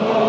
Lord.